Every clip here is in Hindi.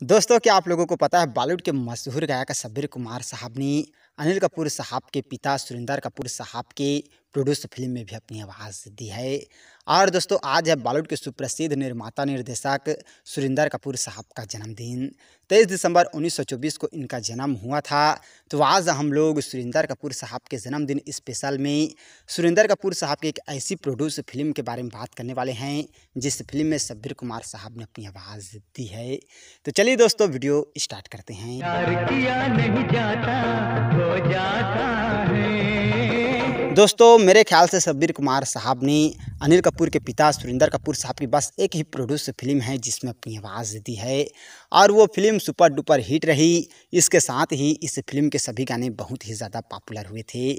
दोस्तों, क्या आप लोगों को पता है बॉलीवुड के मशहूर गायक सब्बीर कुमार साहब ने अनिल कपूर साहब के पिता सुरेंद्र कपूर साहब के प्रोड्यूस फ़िल्म में भी अपनी आवाज़ दी है। और दोस्तों, आज है बॉलीवुड के सुप्रसिद्ध निर्माता निर्देशक सुरिंदर कपूर साहब का जन्मदिन। तेईस दिसंबर 1924 को इनका जन्म हुआ था। तो आज हम लोग सुरेंद्र कपूर साहब के जन्मदिन स्पेशल में सुरिंदर कपूर साहब की एक ऐसी प्रोड्यूस फ़िल्म के बारे में बात करने वाले हैं, जिस फ़िल्म में सब्बीर कुमार साहब ने अपनी आवाज़ दी है। तो चलिए दोस्तों, वीडियो स्टार्ट करते हैं। दोस्तों, मेरे ख्याल से सब्बीर कुमार साहब ने अनिल कपूर के पिता सुरिंदर कपूर साहब की बस एक ही प्रोड्यूस फ़िल्म है, जिसमें अपनी आवाज़ दी है। और वो फ़िल्म सुपर डुपर हिट रही। इसके साथ ही इस फ़िल्म के सभी गाने बहुत ही ज़्यादा पॉपुलर हुए थे।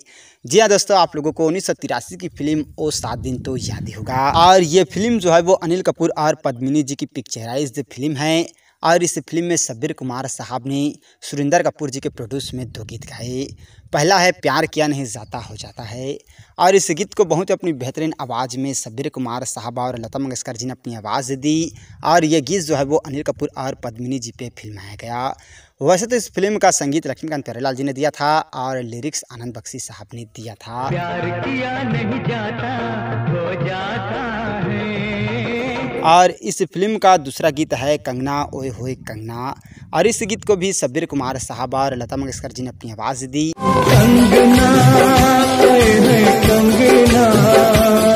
जी हाँ दोस्तों, आप लोगों को उन्नीस सौ तिरासी की फ़िल्म ओ सात दिन तो याद ही होगा। और ये फ़िल्म जो है वो अनिल कपूर और पद्मिनी जी की पिक्चराइज फ़िल्म है। और इस फ़िल्म में सब्बीर कुमार साहब ने सुरिंदर कपूर जी के प्रोड्यूस में दो गीत गाए। पहला है, प्यार किया नहीं जाता हो जाता है। और इस गीत को बहुत अपनी बेहतरीन आवाज़ में सब्बीर कुमार साहब और लता मंगेशकर जी ने अपनी आवाज़ दी। और ये गीत जो है, वो अनिल कपूर और पद्मिनी जी पे फिल्माया गया। वैसे तो इस फ़िल्म का संगीत लक्ष्मीकांत प्यारेलाल जी ने दिया था और लिरिक्स आनंद बख्शी साहब ने दिया था। प्यार किया नहीं जाता, हो जाता और इस फ़िल्म का दूसरा गीत है कंगना, ओए होए कंगना। और इस गीत को भी सब्बीर कुमार साहब और लता मंगेशकर जी ने अपनी आवाज़ दी।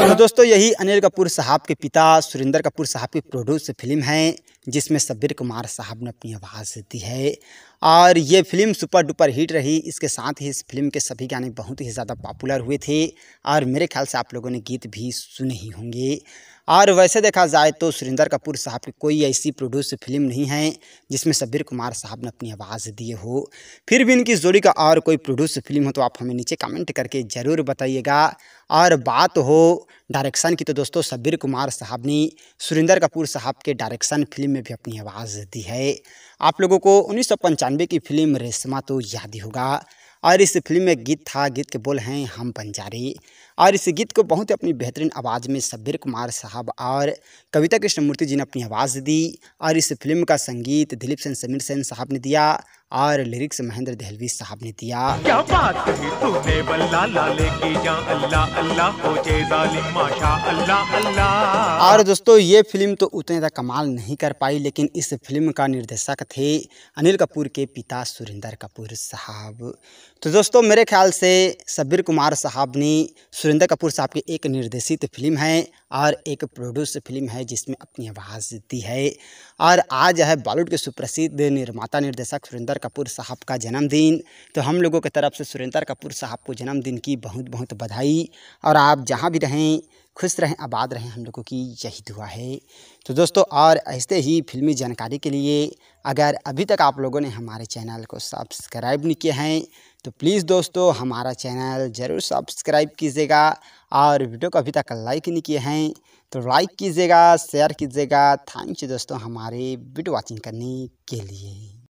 तो दोस्तों, यही अनिल कपूर साहब के पिता, सुरेंद्र कपूर साहब की प्रोड्यूस फ़िल्म है, जिसमें सब्बीर कुमार साहब ने अपनी आवाज़ दी है। और ये फ़िल्म सुपर डुपर हिट रही। इसके साथ ही इस फ़िल्म के सभी गाने बहुत ही ज़्यादा पॉपुलर हुए थे। और मेरे ख्याल से आप लोगों ने गीत भी सुने ही होंगे। और वैसे देखा जाए तो सुरेंद्र कपूर साहब की कोई ऐसी प्रोड्यूस फ़िल्म नहीं है, जिसमें सब्बीर कुमार साहब ने अपनी आवाज़ दिए हो। फिर भी इनकी जोड़ी का और कोई प्रोड्यूस फ़िल्म हो तो आप हमें नीचे कमेंट करके ज़रूर बताइएगा। और बात हो डायरेक्शन की तो दोस्तों, सब्बीर कुमार साहब ने सुरेंद्र कपूर साहब के डायरेक्शन फ़िल्म में भी अपनी आवाज़ दी है। आप लोगों को उन्नीस सौ पंचानवे की फ़िल्म रेशमा तो याद ही होगा। और इस फ़िल्म में गीत था, गीत के बोल हैं हम बंजारी और इस गीत को बहुत ही अपनी बेहतरीन आवाज़ में सब्बीर कुमार साहब और कविता कृष्णमूर्ति जी ने अपनी आवाज़ दी और इस फ़िल्म का संगीत दिलीप सेन, समीर सेन साहब ने दिया। और लिरिक्स महेंद्र दहलवी साहब ने दिया। क्या बात कही तूने बल्ला लाले की जा अल्लाह अल्लाह हो माशा अल्लाह अल्लाह। और दोस्तों ये फ़िल्म तो उतने ज़्यादा कमाल नहीं कर पाई लेकिन इस फ़िल्म का निर्देशक थे अनिल कपूर के पिता सुरिंदर कपूर साहब। तो दोस्तों मेरे ख्याल से सब्बीर कुमार साहब ने सुरिंदर कपूर साहब की एक निर्देशित फ़िल्म है और एक प्रोड्यूस फ़िल्म है जिसमें अपनी आवाज़ दी है। और आज है बॉलीवुड के सुप्रसिद्ध निर्माता निर्देशक सुरेंद्र कपूर साहब का जन्मदिन। तो हम लोगों की तरफ़ से सुरेंद्र कपूर साहब को जन्मदिन की बहुत बहुत बधाई। और आप जहाँ भी रहें, खुश रहें, आबाद रहें, हम लोगों की यही दुआ है। तो दोस्तों, और ऐसे ही फिल्मी जानकारी के लिए अगर अभी तक आप लोगों ने हमारे चैनल को सब्सक्राइब नहीं किया हैं तो प्लीज़ दोस्तों, हमारा चैनल ज़रूर सब्सक्राइब कीजिएगा और वीडियो को अभी तक लाइक नहीं किए हैं तो लाइक कीजिएगा, शेयर कीजिएगा। थैंक यू दोस्तों हमारे वीडियो वॉचिंग करने के लिए।